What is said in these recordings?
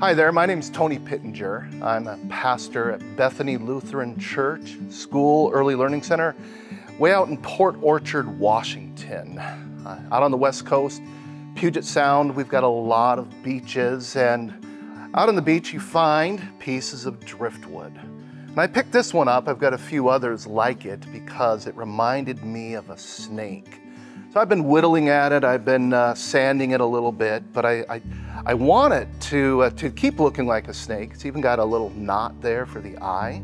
Hi there, my name is Tony Pittenger. I'm a pastor at Bethany Lutheran Church, School Early Learning Center, way out in Port Orchard, Washington. Uh, out on the West Coast, Puget Sound, we've got a lot of beaches, and out on the beach you find pieces of driftwood. And I picked this one up, I've got a few others like it because it reminded me of a snake. So I've been whittling at it, I've been uh, sanding it a little bit, but I, I, I want it to, uh, to keep looking like a snake. It's even got a little knot there for the eye,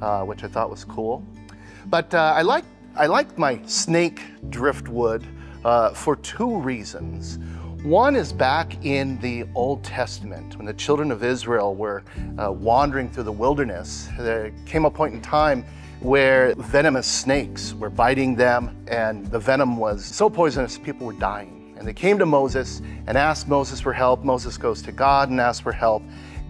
uh, which I thought was cool. But uh, I like I like my snake driftwood uh, for two reasons. One is back in the Old Testament, when the children of Israel were uh, wandering through the wilderness, there came a point in time where venomous snakes were biting them, and the venom was so poisonous people were dying. And they came to Moses and asked Moses for help. Moses goes to God and asks for help.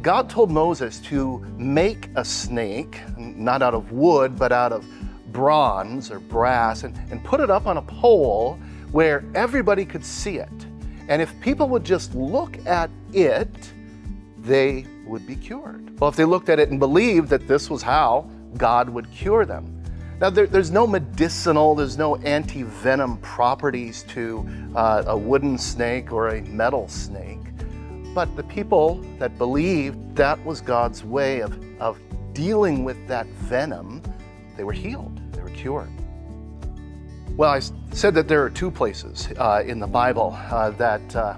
God told Moses to make a snake, not out of wood, but out of bronze or brass, and, and put it up on a pole where everybody could see it. And if people would just look at it, they would be cured. Well, if they looked at it and believed that this was how God would cure them. Now, there, there's no medicinal, there's no anti venom properties to uh, a wooden snake or a metal snake. But the people that believed that was God's way of, of dealing with that venom, they were healed, they were cured. Well, I said that there are two places uh, in the Bible uh, that uh,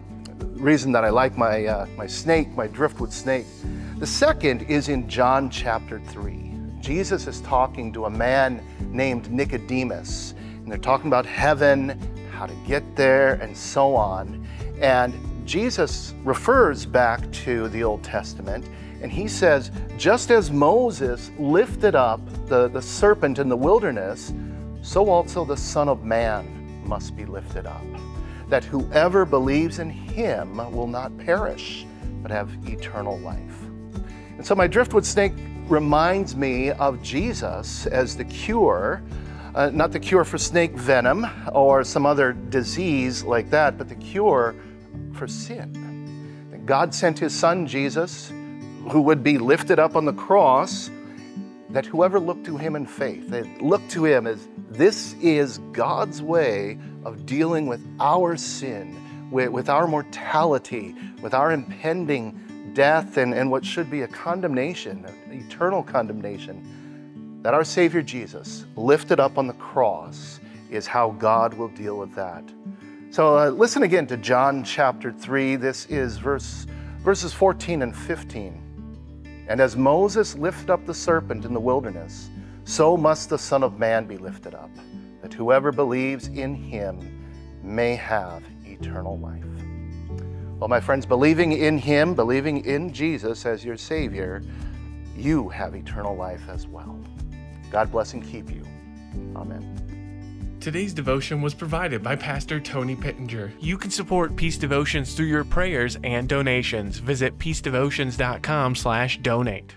reason that I like my, uh, my snake, my driftwood snake. The second is in John chapter 3. Jesus is talking to a man named Nicodemus, and they're talking about heaven, how to get there, and so on. And Jesus refers back to the Old Testament, and he says, just as Moses lifted up the, the serpent in the wilderness, so also the Son of Man must be lifted up, that whoever believes in him will not perish, but have eternal life. And so my driftwood snake reminds me of Jesus as the cure, uh, not the cure for snake venom or some other disease like that, but the cure for sin. God sent his son Jesus, who would be lifted up on the cross, that whoever looked to him in faith, they looked to him as this is God's way of dealing with our sin, with, with our mortality, with our impending death and, and what should be a condemnation, eternal condemnation, that our Savior Jesus lifted up on the cross is how God will deal with that. So uh, listen again to John chapter 3. This is verse, verses 14 and 15. And as Moses lifted up the serpent in the wilderness, so must the Son of Man be lifted up, that whoever believes in him may have eternal life. Well, my friends, believing in Him, believing in Jesus as your Savior, you have eternal life as well. God bless and keep you. Amen. Today's devotion was provided by Pastor Tony Pittenger. You can support Peace Devotions through your prayers and donations. Visit peacedevotions.com/donate.